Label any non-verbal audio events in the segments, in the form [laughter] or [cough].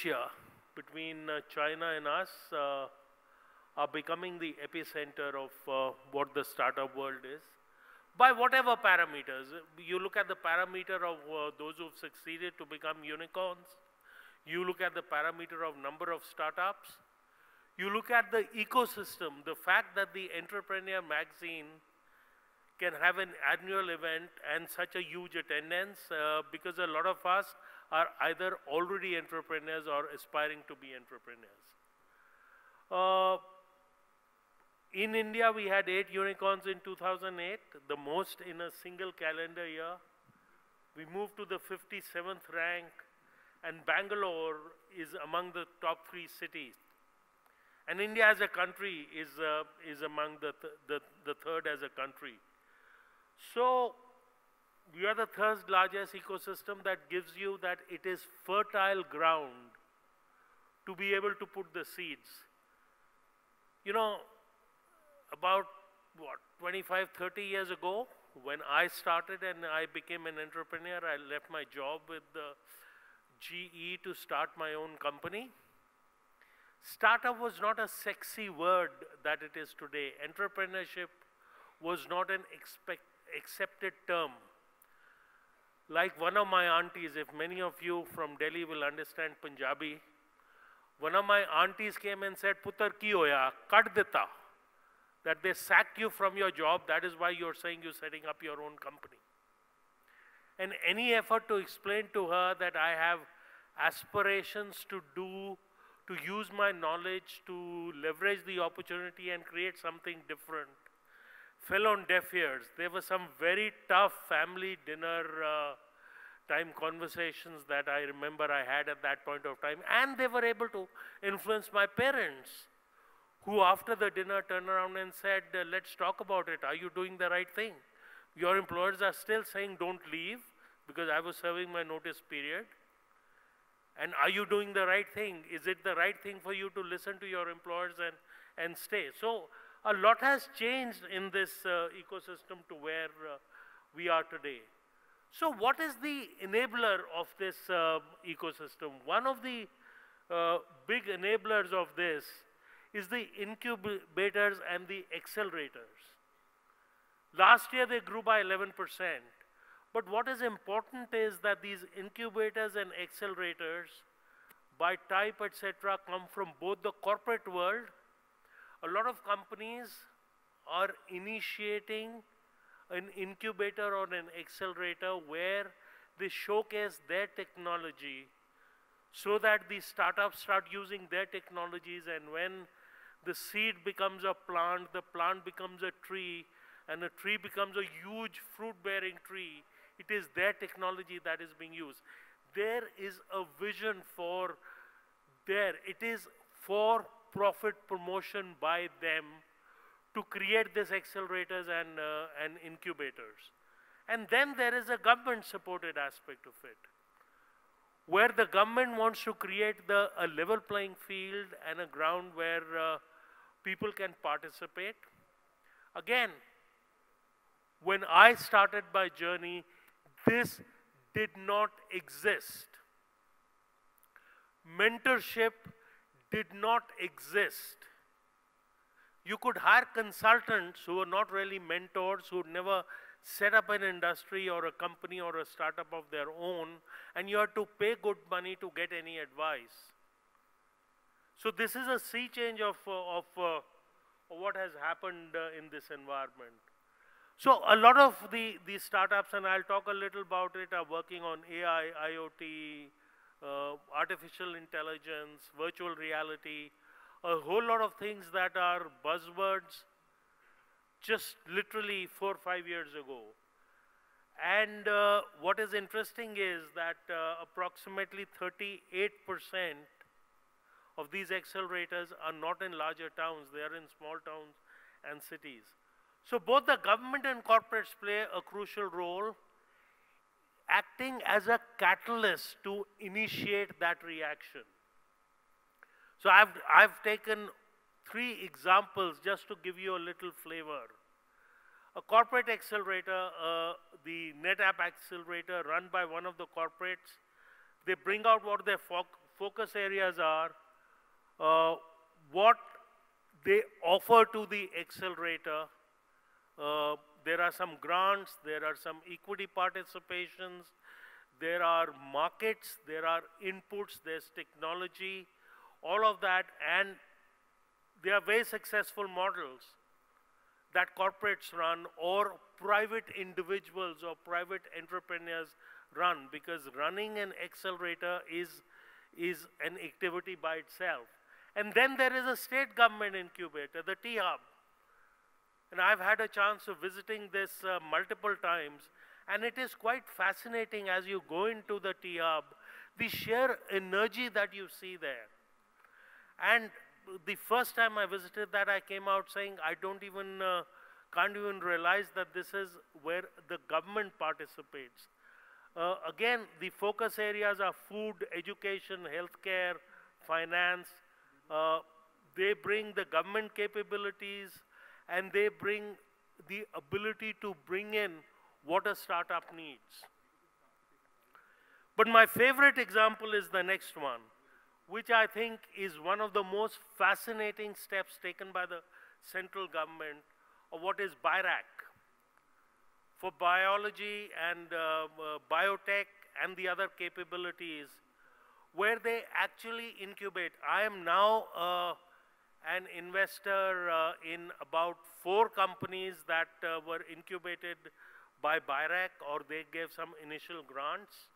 Asia, between uh, China and us, uh, are becoming the epicenter of uh, what the startup world is. By whatever parameters, you look at the parameter of uh, those who've succeeded to become unicorns, you look at the parameter of number of startups, you look at the ecosystem, the fact that the Entrepreneur magazine can have an annual event and such a huge attendance uh, because a lot of us are either already entrepreneurs or aspiring to be entrepreneurs. Uh, in India, we had eight unicorns in 2008, the most in a single calendar year. We moved to the 57th rank, and Bangalore is among the top three cities. And India as a country is, uh, is among the, th the, the third as a country. So we are the third largest ecosystem that gives you that it is fertile ground to be able to put the seeds. You know, about what, 25, 30 years ago, when I started and I became an entrepreneur, I left my job with the GE to start my own company. Startup was not a sexy word that it is today. Entrepreneurship was not an expect, accepted term. Like one of my aunties, if many of you from Delhi will understand Punjabi, one of my aunties came and said, Putar ki hoya, cut dita. That they sacked you from your job, that is why you're saying you're setting up your own company. And any effort to explain to her that I have aspirations to do, to use my knowledge to leverage the opportunity and create something different fell on deaf ears. There were some very tough family dinner uh, time conversations that I remember I had at that point of time, and they were able to influence my parents, who after the dinner turned around and said, uh, Let's talk about it. Are you doing the right thing? Your employers are still saying, Don't leave, because I was serving my notice period. And are you doing the right thing? Is it the right thing for you to listen to your employers and, and stay? So a lot has changed in this uh, ecosystem to where uh, we are today. So what is the enabler of this uh, ecosystem? One of the uh, big enablers of this is the incubators and the accelerators. Last year they grew by 11%. But what is important is that these incubators and accelerators by type, etc., come from both the corporate world a lot of companies are initiating an incubator or an accelerator where they showcase their technology so that the startups start using their technologies and when the seed becomes a plant, the plant becomes a tree, and a tree becomes a huge fruit-bearing tree, it is their technology that is being used. There is a vision for there. It is for profit promotion by them to create these accelerators and, uh, and incubators. And then there is a government supported aspect of it, where the government wants to create the, a level playing field and a ground where uh, people can participate. Again, when I started my journey, this did not exist. Mentorship did not exist. You could hire consultants who were not really mentors, who never set up an industry or a company or a startup of their own, and you had to pay good money to get any advice. So this is a sea change of, uh, of uh, what has happened uh, in this environment. So a lot of the, the startups, and I'll talk a little about it, are working on AI, IoT, uh, artificial intelligence, virtual reality, a whole lot of things that are buzzwords just literally four or five years ago. And uh, what is interesting is that uh, approximately 38% of these accelerators are not in larger towns, they are in small towns and cities. So both the government and corporates play a crucial role acting as a catalyst to initiate that reaction. So I've, I've taken three examples just to give you a little flavor. A corporate accelerator, uh, the NetApp accelerator run by one of the corporates, they bring out what they focus areas are uh, what they offer to the accelerator. Uh, there are some grants, there are some equity participations, there are markets, there are inputs, there's technology, all of that, and they are very successful models that corporates run or private individuals or private entrepreneurs run because running an accelerator is, is an activity by itself. And then there is a state government incubator, the T-Hub. And I've had a chance of visiting this uh, multiple times, and it is quite fascinating as you go into the T-Hub, the sheer energy that you see there. And the first time I visited that, I came out saying, I don't even, uh, can't even realize that this is where the government participates. Uh, again, the focus areas are food, education, healthcare, finance. Uh, they bring the government capabilities and they bring the ability to bring in what a startup needs. But my favorite example is the next one which I think is one of the most fascinating steps taken by the central government of what is BIRAC for biology and uh, uh, biotech and the other capabilities where they actually incubate. I am now uh, an investor uh, in about four companies that uh, were incubated by BIRAC or they gave some initial grants.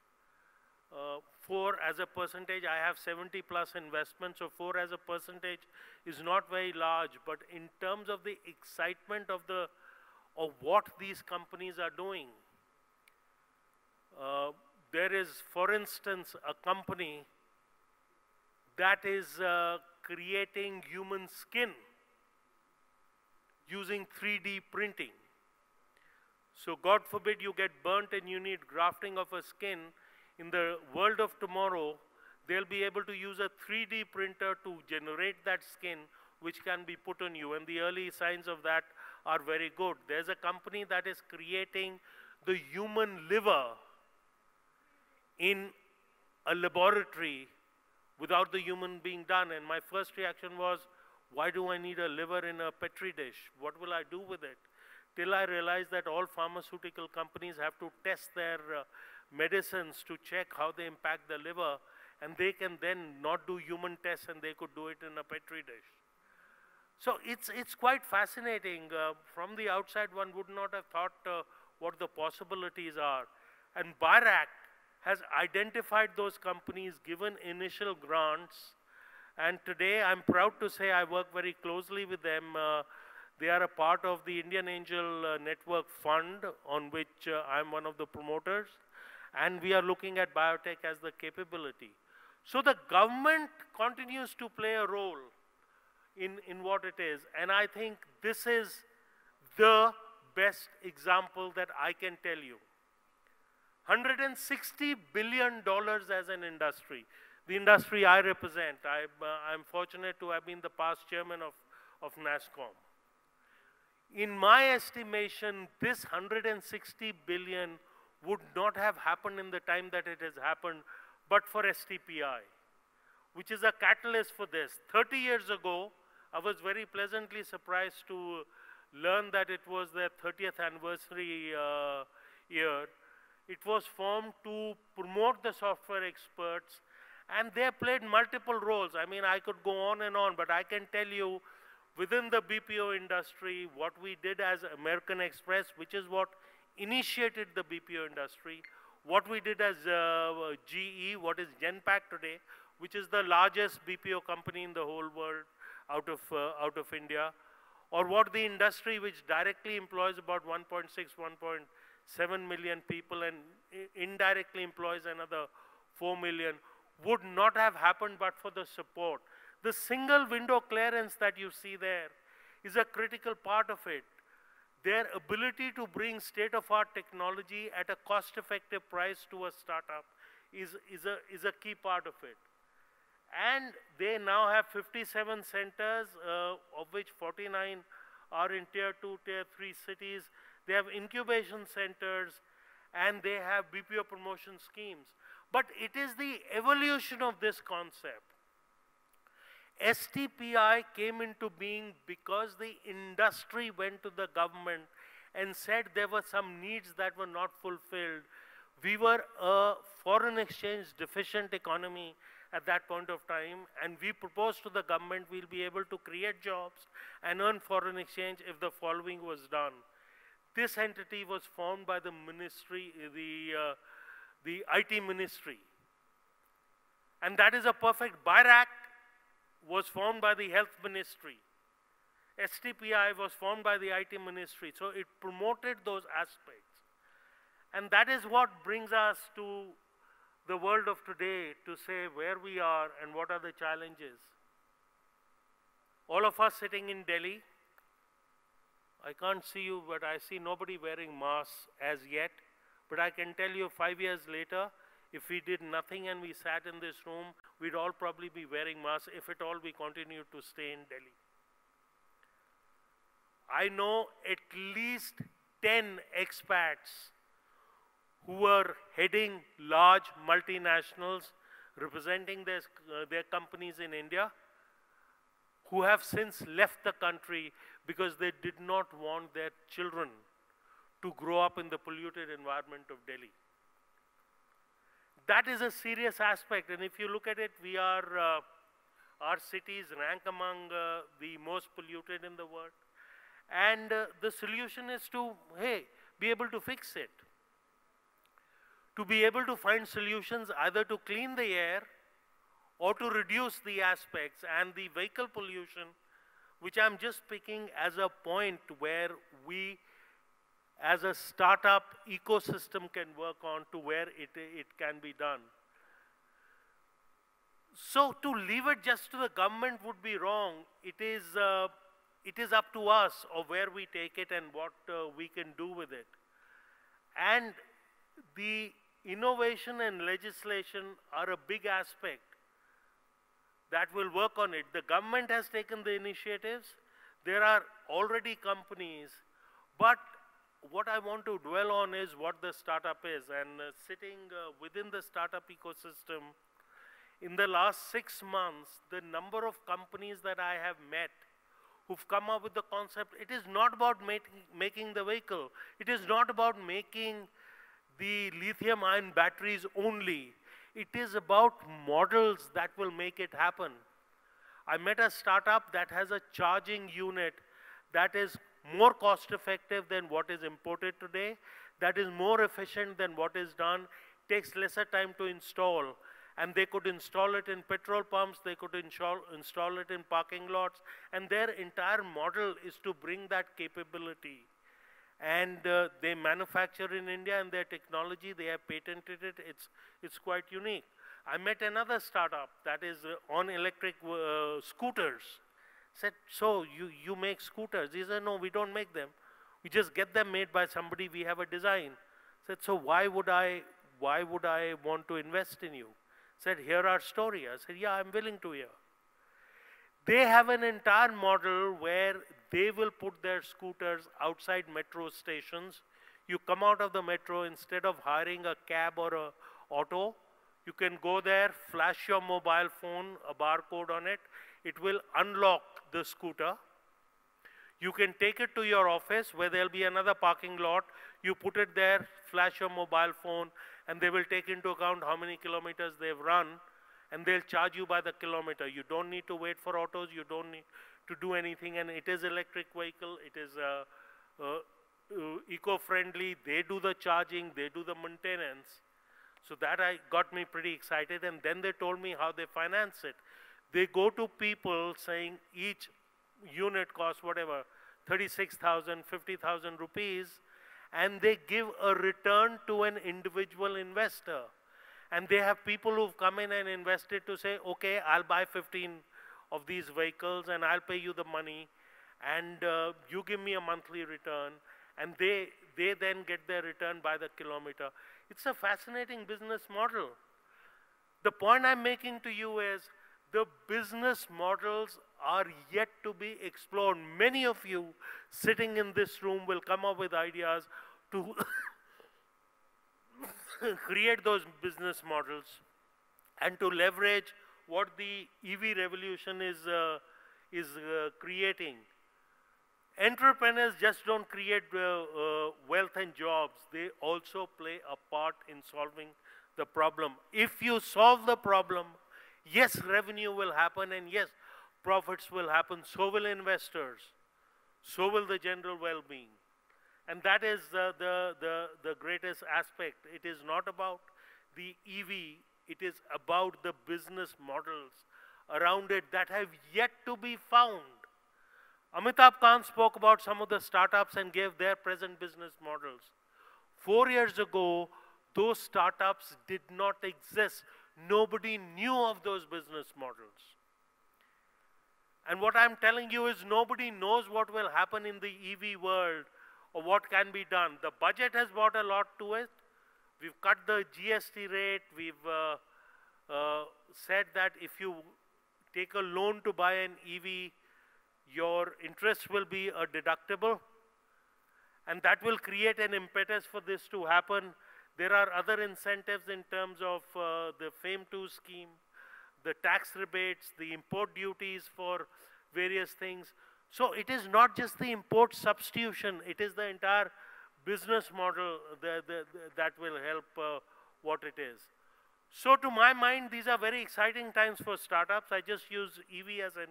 Uh, 4 as a percentage, I have 70 plus investments, so 4 as a percentage is not very large, but in terms of the excitement of the of what these companies are doing, uh, there is, for instance, a company that is uh, creating human skin using 3D printing. So God forbid you get burnt and you need grafting of a skin, in the world of tomorrow, they'll be able to use a 3D printer to generate that skin which can be put on you. And the early signs of that are very good. There's a company that is creating the human liver in a laboratory without the human being done. And my first reaction was, why do I need a liver in a petri dish? What will I do with it? Till I realized that all pharmaceutical companies have to test their uh, medicines to check how they impact the liver, and they can then not do human tests and they could do it in a petri dish. So it's, it's quite fascinating. Uh, from the outside, one would not have thought uh, what the possibilities are. And BIRAC has identified those companies, given initial grants, and today I'm proud to say I work very closely with them. Uh, they are a part of the Indian Angel uh, Network Fund, on which uh, I'm one of the promoters and we are looking at biotech as the capability. So the government continues to play a role in, in what it is, and I think this is the best example that I can tell you. $160 billion as an industry. The industry I represent, I, am uh, fortunate to have been the past chairman of, of NASSCOM. In my estimation, this 160 billion would not have happened in the time that it has happened, but for STPI, which is a catalyst for this. 30 years ago, I was very pleasantly surprised to learn that it was their 30th anniversary uh, year. It was formed to promote the software experts, and they played multiple roles. I mean, I could go on and on, but I can tell you within the BPO industry, what we did as American Express, which is what initiated the BPO industry. What we did as uh, GE, what is Genpact today, which is the largest BPO company in the whole world out of, uh, out of India, or what the industry which directly employs about 1.6, 1.7 million people and indirectly employs another 4 million would not have happened but for the support. The single window clearance that you see there is a critical part of it their ability to bring state-of-art technology at a cost-effective price to a startup is, is, a, is a key part of it. And they now have 57 centers, uh, of which 49 are in tier 2, tier 3 cities. They have incubation centers, and they have BPO promotion schemes. But it is the evolution of this concept. STPI came into being because the industry went to the government and said there were some needs that were not fulfilled. We were a foreign exchange deficient economy at that point of time, and we proposed to the government we'll be able to create jobs and earn foreign exchange if the following was done. This entity was formed by the ministry, the, uh, the IT ministry. And that is a perfect BIRAC was formed by the health ministry. STPI was formed by the IT ministry. So it promoted those aspects. And that is what brings us to the world of today to say where we are and what are the challenges. All of us sitting in Delhi, I can't see you, but I see nobody wearing masks as yet. But I can tell you five years later, if we did nothing and we sat in this room, we'd all probably be wearing masks if at all we continue to stay in Delhi. I know at least 10 expats who were heading large multinationals representing their, uh, their companies in India who have since left the country because they did not want their children to grow up in the polluted environment of Delhi that is a serious aspect. And if you look at it, we are, uh, our cities rank among uh, the most polluted in the world. And uh, the solution is to, hey, be able to fix it. To be able to find solutions either to clean the air or to reduce the aspects and the vehicle pollution, which I'm just picking as a point where we as a startup ecosystem can work on to where it, it can be done. So to leave it just to the government would be wrong. It is, uh, it is up to us of where we take it and what uh, we can do with it. And the innovation and legislation are a big aspect that will work on it. The government has taken the initiatives. There are already companies, but what I want to dwell on is what the startup is. And uh, sitting uh, within the startup ecosystem, in the last six months, the number of companies that I have met who've come up with the concept, it is not about making, making the vehicle. It is not about making the lithium ion batteries only. It is about models that will make it happen. I met a startup that has a charging unit that is more cost effective than what is imported today, that is more efficient than what is done, takes lesser time to install, and they could install it in petrol pumps, they could install, install it in parking lots, and their entire model is to bring that capability. And uh, they manufacture in India and their technology, they have patented it, it's, it's quite unique. I met another startup that is uh, on electric uh, scooters Said, so you, you make scooters? He said, no, we don't make them. We just get them made by somebody, we have a design. Said, so why would I, why would I want to invest in you? Said, hear our story. I said, yeah, I'm willing to hear. They have an entire model where they will put their scooters outside metro stations. You come out of the metro, instead of hiring a cab or a auto, you can go there, flash your mobile phone, a barcode on it, it will unlock the scooter. You can take it to your office where there'll be another parking lot. You put it there, flash your mobile phone, and they will take into account how many kilometers they've run, and they'll charge you by the kilometer. You don't need to wait for autos. You don't need to do anything, and it is electric vehicle. It is uh, uh, uh, eco-friendly. They do the charging. They do the maintenance. So that I got me pretty excited, and then they told me how they finance it. They go to people saying each unit costs whatever, 36,000, 50,000 rupees, and they give a return to an individual investor. And they have people who've come in and invested to say, okay, I'll buy 15 of these vehicles and I'll pay you the money and uh, you give me a monthly return and they, they then get their return by the kilometer. It's a fascinating business model. The point I'm making to you is the business models are yet to be explored. Many of you sitting in this room will come up with ideas to [laughs] [laughs] create those business models and to leverage what the EV revolution is, uh, is uh, creating. Entrepreneurs just don't create uh, uh, wealth and jobs. They also play a part in solving the problem. If you solve the problem, yes, revenue will happen and yes, profits will happen. So will investors. So will the general well-being. And that is the, the, the, the greatest aspect. It is not about the EV, it is about the business models around it that have yet to be found. Amitabh Kant spoke about some of the startups and gave their present business models. Four years ago, those startups did not exist. Nobody knew of those business models. And what I'm telling you is nobody knows what will happen in the EV world what can be done. The budget has brought a lot to it. We've cut the GST rate. We've uh, uh, said that if you take a loan to buy an EV, your interest will be a deductible. And that will create an impetus for this to happen. There are other incentives in terms of uh, the FAME 2 scheme, the tax rebates, the import duties for various things. So it is not just the import substitution, it is the entire business model that, that, that will help uh, what it is. So to my mind, these are very exciting times for startups. I just use EV as an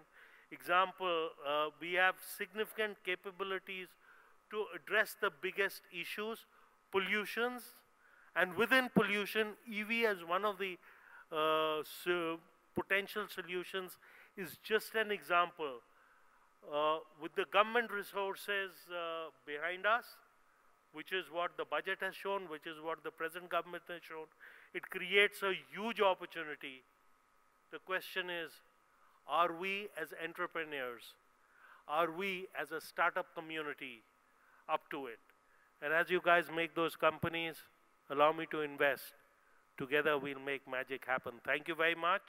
example. Uh, we have significant capabilities to address the biggest issues, pollutions, and within pollution, EV as one of the uh, so potential solutions is just an example. Uh, with the government resources uh, behind us, which is what the budget has shown, which is what the present government has shown, it creates a huge opportunity. The question is, are we as entrepreneurs, are we as a startup community up to it? And as you guys make those companies, allow me to invest. Together we'll make magic happen. Thank you very much.